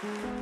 Thank you.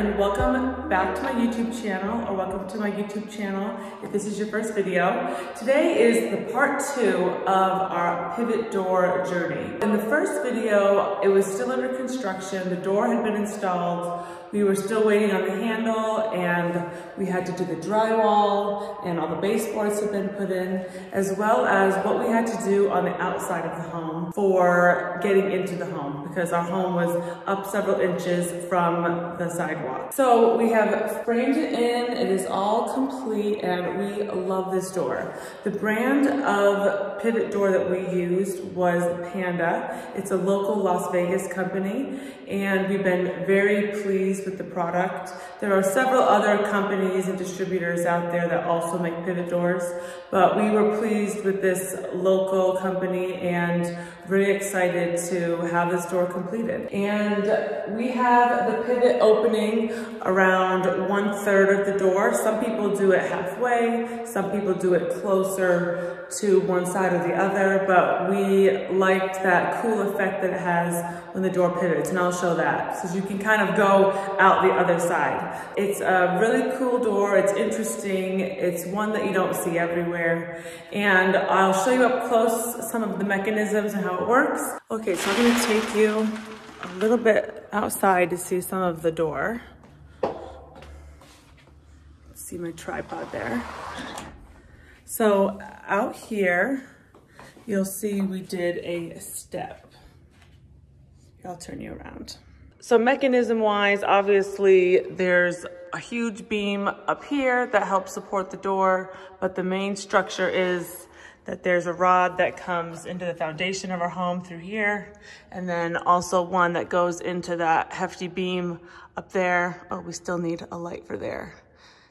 And welcome back to my YouTube channel or welcome to my YouTube channel if this is your first video. Today is the part two of our pivot door journey. In the first video, it was still under construction. The door had been installed. We were still waiting on the handle and we had to do the drywall and all the baseboards had been put in as well as what we had to do on the outside of the home for getting into the home because our home was up several inches from the sidewalk. So we have framed it in, it is all complete and we love this door. The brand of pivot door that we used was Panda. It's a local Las Vegas company and we've been very pleased with the product. There are several other companies and distributors out there that also make pivot doors, but we were pleased with this local company and really excited to have this door completed. And we have the pivot opening around one third of the door. Some people do it halfway, some people do it closer to one side or the other, but we liked that cool effect that it has when the door pivots, and I'll show that. So you can kind of go out the other side. It's a really cool door, it's interesting, it's one that you don't see everywhere, and I'll show you up close some of the mechanisms and how it works. Okay, so I'm gonna take you a little bit outside to see some of the door. See my tripod there. So out here, you'll see we did a step. I'll turn you around. So mechanism wise, obviously there's a huge beam up here that helps support the door, but the main structure is that there's a rod that comes into the foundation of our home through here, and then also one that goes into that hefty beam up there. Oh, we still need a light for there.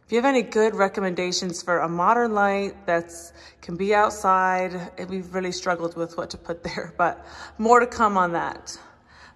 If you have any good recommendations for a modern light that's can be outside, we've really struggled with what to put there, but more to come on that.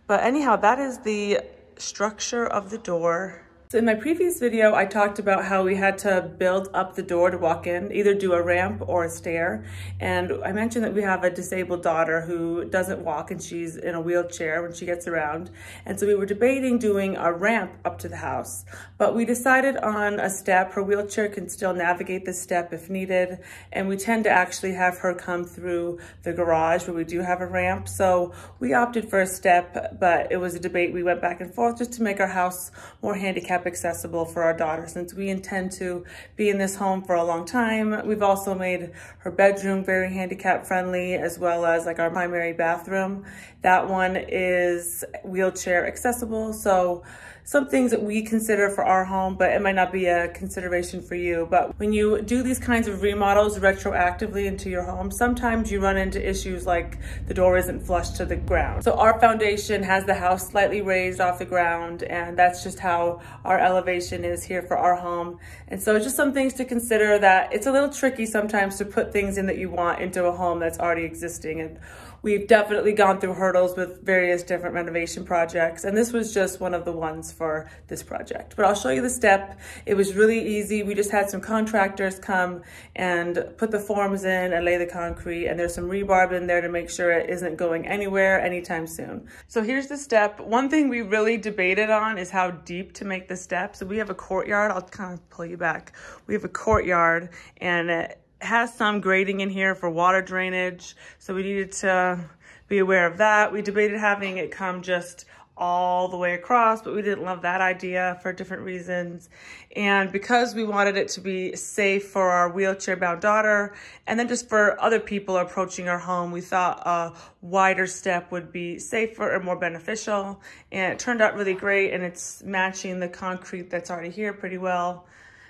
But anyhow, that is the structure of the door. So in my previous video, I talked about how we had to build up the door to walk in, either do a ramp or a stair. And I mentioned that we have a disabled daughter who doesn't walk and she's in a wheelchair when she gets around. And so we were debating doing a ramp up to the house, but we decided on a step. Her wheelchair can still navigate the step if needed. And we tend to actually have her come through the garage where we do have a ramp. So we opted for a step, but it was a debate. We went back and forth just to make our house more handicapped accessible for our daughter since we intend to be in this home for a long time. We've also made her bedroom very handicap friendly as well as like our primary bathroom. That one is wheelchair accessible. So some things that we consider for our home, but it might not be a consideration for you. But when you do these kinds of remodels retroactively into your home, sometimes you run into issues like the door isn't flush to the ground. So our foundation has the house slightly raised off the ground and that's just how our elevation is here for our home. And so just some things to consider that it's a little tricky sometimes to put things in that you want into a home that's already existing. And We've definitely gone through hurdles with various different renovation projects, and this was just one of the ones for this project. But I'll show you the step. It was really easy. We just had some contractors come and put the forms in and lay the concrete, and there's some rebarb in there to make sure it isn't going anywhere anytime soon. So here's the step. One thing we really debated on is how deep to make the step. So we have a courtyard. I'll kind of pull you back. We have a courtyard, and has some grading in here for water drainage. So we needed to be aware of that. We debated having it come just all the way across, but we didn't love that idea for different reasons. And because we wanted it to be safe for our wheelchair bound daughter, and then just for other people approaching our home, we thought a wider step would be safer and more beneficial. And it turned out really great and it's matching the concrete that's already here pretty well.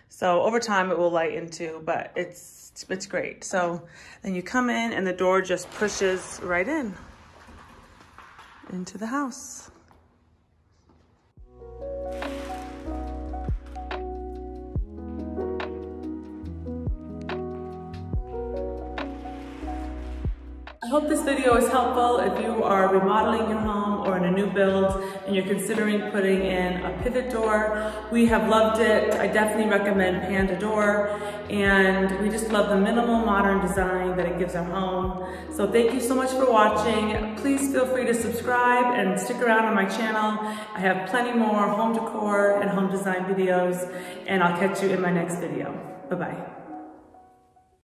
So over time it will lighten too, but it's it's, it's great. So then you come in and the door just pushes right in into the house. Hope this video is helpful if you are remodeling your home or in a new build and you're considering putting in a pivot door. We have loved it. I definitely recommend Panda Door and we just love the minimal modern design that it gives our home. So thank you so much for watching. Please feel free to subscribe and stick around on my channel. I have plenty more home decor and home design videos and I'll catch you in my next video. Bye-bye.